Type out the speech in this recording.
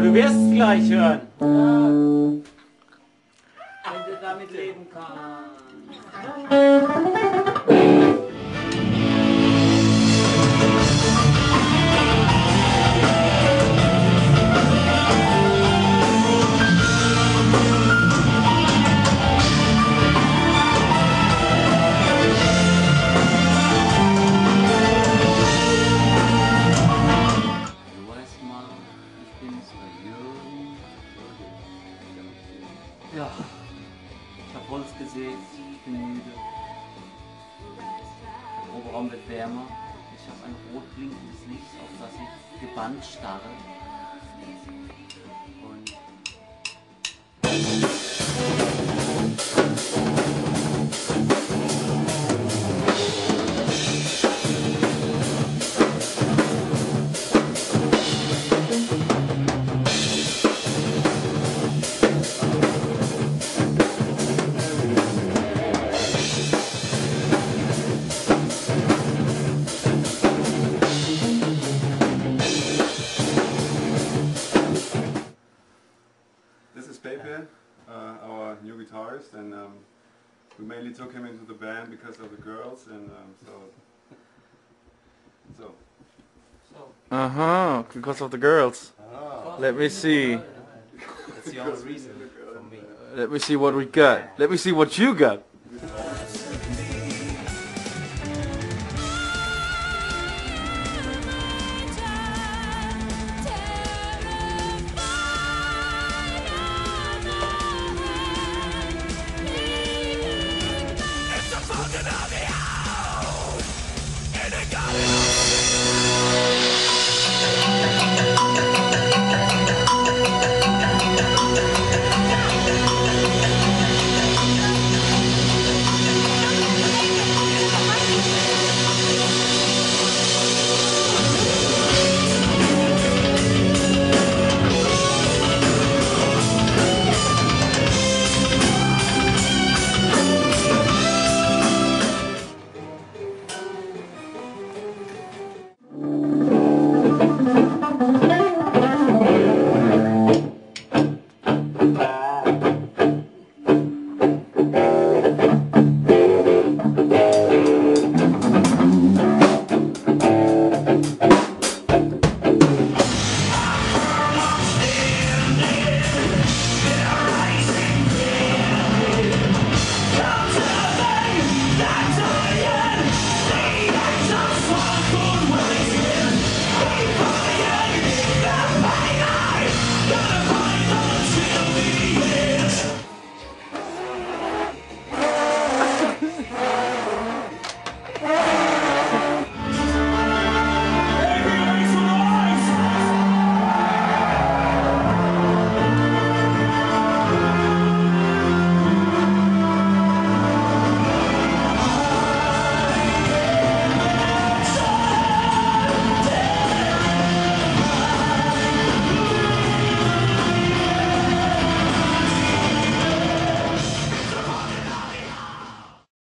du wirst es gleich hören. Wenn du damit leben kannst. Ja, ich hab Holz gesägt, ich bin müde. Der Proberaum wird wärmer. Ich habe ein rot blinkendes Licht, auf das ich gebannt starre. Und This is Pepe, uh, our new guitarist, and um, we mainly took him into the band because of the girls, and um, so so. Uh huh. Because of the girls. Let me see. That's the only reason for me. Let me see what we got. Let me see what you got.